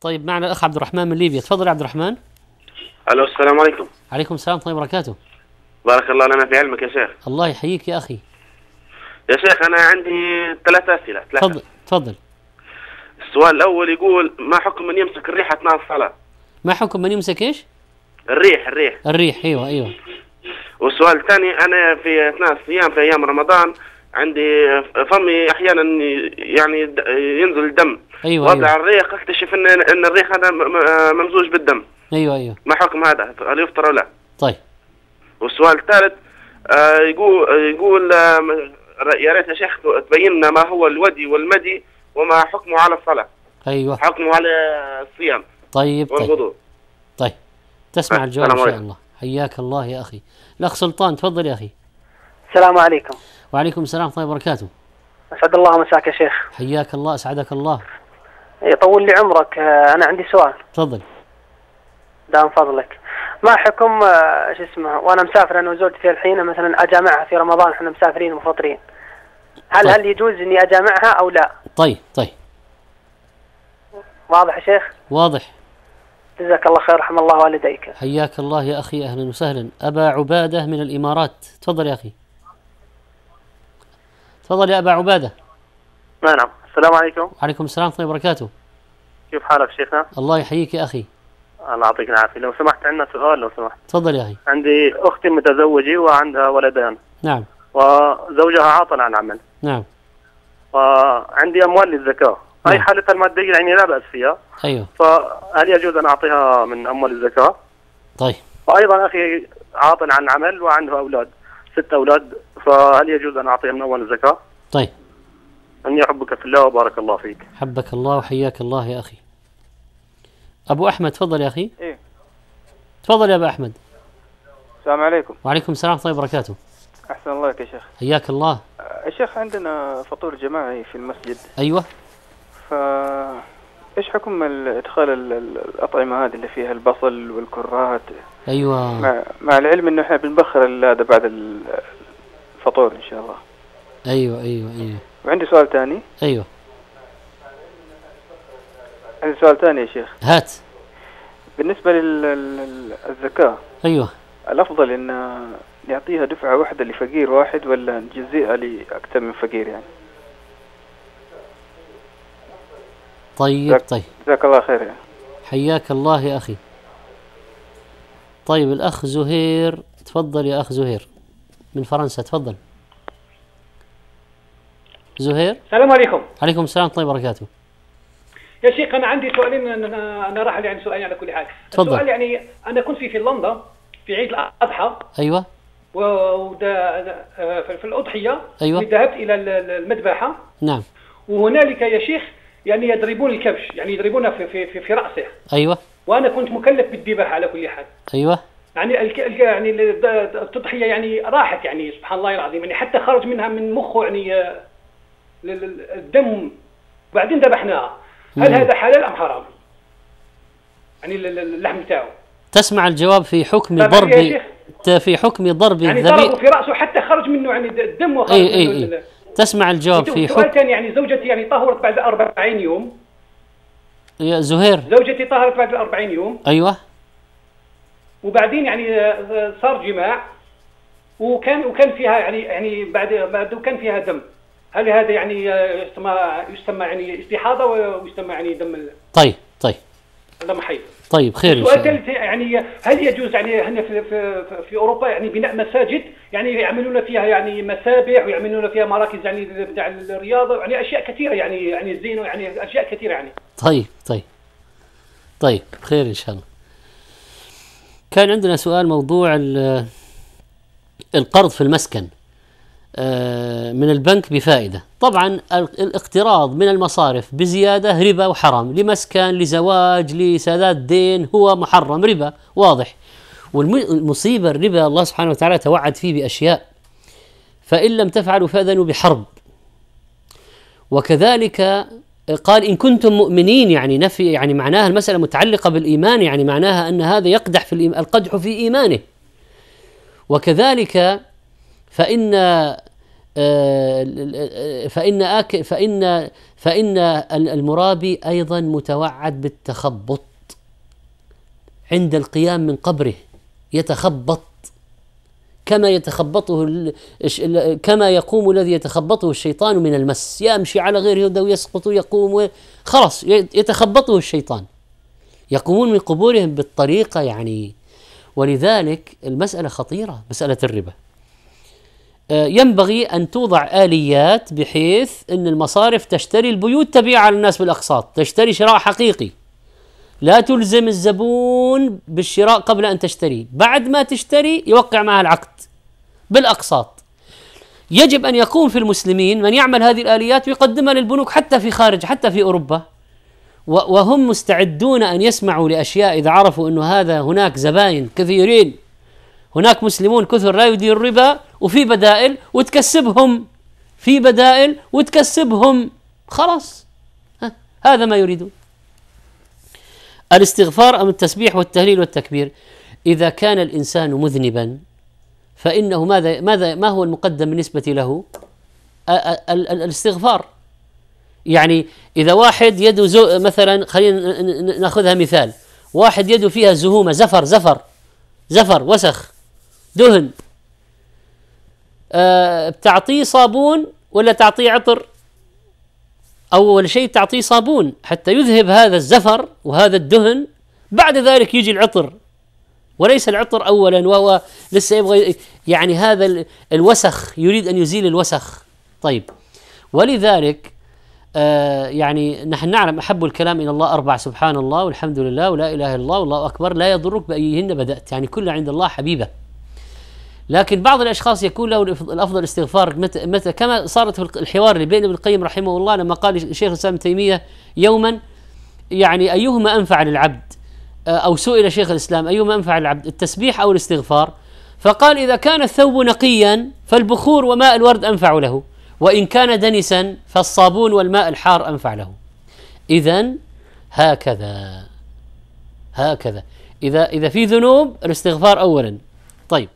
طيب معنا الأخ عبد الرحمن من ليبيا. تفضل يا عبد الرحمن. ألو السلام عليكم. عليكم السلام. ورحمه الله وبركاته. بارك الله لنا في علمك يا شيخ. الله يحييك يا أخي. يا شيخ أنا عندي ثلاث أسئلة ثلاثة. تفضل تفضل. السؤال الأول يقول ما حكم من يمسك الريح أثناء الصلاة؟ ما حكم من يمسك إيش؟ الريح الريح. الريح أيوه أيوه. والسؤال الثاني أنا في أثناء الصيام في أيام رمضان عندي فمي أحيانا يعني ينزل الدم أيوه وضع أيوه. الريق اكتشف ان إن الريق هذا ممزوج بالدم. أيوه أيوه. ما حكم هذا؟ هل يفطر ولا لا؟ طيب. والسؤال الثالث آه، يقول يقول يا ريت يا شيخ تبين لنا ما هو الودي والمدي وما حكمه على الصلاة. أيوه. حكمه على الصيام طيب طيب. والوضوء. طيب. تسمع الجواب إن شاء. الله. حياك الله يا أخي. الأخ سلطان تفضل يا أخي. السلام عليكم. وعليكم السلام ورحمة الله وبركاته. أسعد الله مساك يا شيخ. حياك الله أسعدك الله. يطول لي عمرك. آه، أنا عندي سؤال. تفضل. دام فضلك. ما حكم آه، شو اسمه وأنا مسافر أنا وزوجتي الحين مثلا أجامعها في رمضان إحنا مسافرين ومفطرين هل طيب. هل يجوز إني أجامعها أو لا؟ طيب طيب. واضح يا شيخ؟ واضح. جزاك الله خير رحم الله والديك. حياك الله يا أخي أهلا وسهلا. أبا عبادة من الإمارات. تفضل يا أخي. تفضل يا أبا عبادة. نعم السلام عليكم. وعليكم السلام ورحمة الله وبركاته. كيف حالك شيخنا؟ الله يحييك يا أخي. الله يعطيك العافية. لو سمحت عندنا سؤال لو سمحت. تفضل يا أخي. عندي أختي متزوجة وعندها ولدان. نعم. وزوجها عاطل عن العمل نعم. وعندي أموال للزكاة. هاي نعم. حالتها المادية يعني لا بأس فيها. أيوه. فهل يجوز أن أعطيها من أموال الزكاة؟ طيب. وأيضا أخي عاطل عن العمل وعنده أولاد ست أولاد. فهل يجوز أن أعطيهم من اموال الزكاة؟ طيب. إني أحبك في الله وبارك الله فيك. حبك الله وحياك الله يا أخي. أبو أحمد تفضل يا أخي. إيه. تفضل يا أبو أحمد. السلام عليكم. وعليكم السلام. ورحمه الله وبركاته أحسن الله يا شيخ. حياك الله. آه، يا شيخ عندنا فطور جماعي في المسجد. أيوه. ف إيش حكم ال- ادخال ال- ال- الأطعمة هذه اللي فيها البصل والكرات؟ أيوه. مع, مع العلم إنه إحنا بنبخر ال- هذا بعد ال- الفطور إن شاء الله. أيوه أيوه أيوه. وعندي سؤال ثاني؟ أيوه. عندي سؤال ثاني يا شيخ. هات. بالنسبة للزكاة أيوه. الأفضل إن نعطيها دفعة واحدة لفقير واحد ولا نجزئها لأكثر من فقير يعني؟ طيب طيب. جزاك الله خير يعني. حياك الله يا أخي. طيب الأخ زهير تفضل يا أخ زهير. من فرنسا تفضل. زهير؟ السلام عليكم. عليكم السلام ورحمه الله وبركاته. يا شيخ أنا عندي سؤالين أنا أنا راح يعني سؤالين على كل حال. تفضل. السؤال يعني أنا كنت في فنلندا في عيد الأضحى. أيوه. و- آه، في الأضحية. أيوة. ذهبت إلى ال- ال- المذبحة. نعم. وهنالك يا شيخ يعني يضربون الكبش يعني يضربونه في في في, في رأسه. أيوه. وأنا كنت مكلف بالذبح على كل حال. أيوه. يعني الك... يعني التضحية يعني راحت يعني سبحان الله العظيم. يعني حتى خرج منها من مخه يعني آه، ال- ال- الدم. بعدين ذبحناها هل. هذا حلال أم حرام؟ يعني ال- ال- اللحم بتاعه. تسمع الجواب في حكم ضرب في حكم ضرب يعني ضربوا في رأسه حتى خرج منه يعني الدم وخرج اي منه اي ال- اي ال- تسمع الجواب في حكم ثاني يعني زوجتي يعني طهرت بعد 40 يوم. يا زهير. زوجتي طهرت بعد 40 يوم. أيوه. وبعدين يعني آه، صار جماع وكان وكان فيها يعني يعني بعد بعد وكان فيها دم. هل هذا يعني آه، يسمى يسمى يعني استحاضة ويسمى يعني دم طيب طيب. دم حيض طيب خير السؤال الثالث يعني هل يجوز يعني هنا في, في, في أوروبا يعني بناء مساجد؟ يعني يعملون فيها يعني مسابح ويعملون فيها مراكز يعني بتاع الرياضة يعني أشياء كثيرة يعني يعني الزين يعني أشياء كثيرة يعني. طيب طيب. طيب خير إن شاء الله. كان عندنا سؤال موضوع ال- القرض في المسكن آه، من البنك بفائدة. طبعا ال- الاقتراض من المصارف بزيادة ربا وحرام لمسكن لزواج لسداد دين هو محرم ربا واضح. والمصيبة الربا الله سبحانه وتعالى توعد فيه بأشياء فإن لم تفعلوا فأذنوا بحرب. وكذلك قال إن كنتم مؤمنين يعني نفي يعني معناها المسألة متعلقة بالإيمان يعني معناها أن هذا يقدح في القدح في إيمانه. وكذلك فإن آه، فإن آك فإن فإن المرابي أيضا متوعد بالتخبط. عند القيام من قبره يتخبط. كما يتخبطه كما يقوم الذي يتخبطه الشيطان من المس. يمشي على غير هدى ويسقط ويقوم خلاص يتخبطه الشيطان. يقومون من قبورهم بالطريقة يعني. ولذلك المسألة خطيرة مسألة الربا. آه، ينبغي أن توضع آليات بحيث أن المصارف تشتري البيوت تبيع على الناس بالأقساط تشتري شراء حقيقي. لا تلزم الزبون بالشراء قبل أن تشتري. بعد ما تشتري يوقع معها العقد بالأقساط. يجب أن يقوم في المسلمين من يعمل هذه الآليات ويقدمها للبنوك حتى في خارج حتى في أوروبا. وهم مستعدون أن يسمعوا لأشياء إذا عرفوا أنه هذا هناك زباين كثيرين. هناك مسلمون كثر لا يدير الربا وفي بدائل وتكسبهم. في بدائل وتكسبهم. خلاص. هذا ما يريدون. الاستغفار أم التسبيح والتهليل والتكبير؟ إذا كان الإنسان مذنبا فإنه ماذا ماذا ما هو المقدم بالنسبة له؟ الاستغفار. يعني إذا واحد يده زو مثلا خلينا نأخذها مثال. واحد يده فيها زهومة زفر زفر زفر وسخ دهن. أه بتعطيه صابون ولا تعطيه عطر؟ أول شيء تعطيه صابون حتى يذهب هذا الزفر وهذا الدهن. بعد ذلك يجي العطر وليس العطر أولا وهو لسه يبغى يعني هذا الوسخ يريد أن يزيل الوسخ. طيب ولذلك آه يعني نحن نعلم أحب الكلام إلى الله أربع سبحان الله والحمد لله ولا إله إلا الله والله أكبر لا يضرك بأيهن بدأت يعني كلها عند الله حبيبة. لكن بعض الأشخاص يكون له الأفضل الاستغفار. متى, متى كما صارت في الحوار اللي بين ابن القيم رحمه الله لما قال شيخ الإسلام ابن تيمية يوما يعني أيهما أنفع للعبد؟ آه، أو سئل شيخ الإسلام أيهما أنفع للعبد؟ التسبيح أو الاستغفار؟ فقال إذا كان الثوب نقيا فالبخور وماء الورد أنفع له وإن كان دنسا فالصابون والماء الحار أنفع له. اذا هكذا هكذا. اذا إذا في ذنوب الاستغفار اولا. طيب.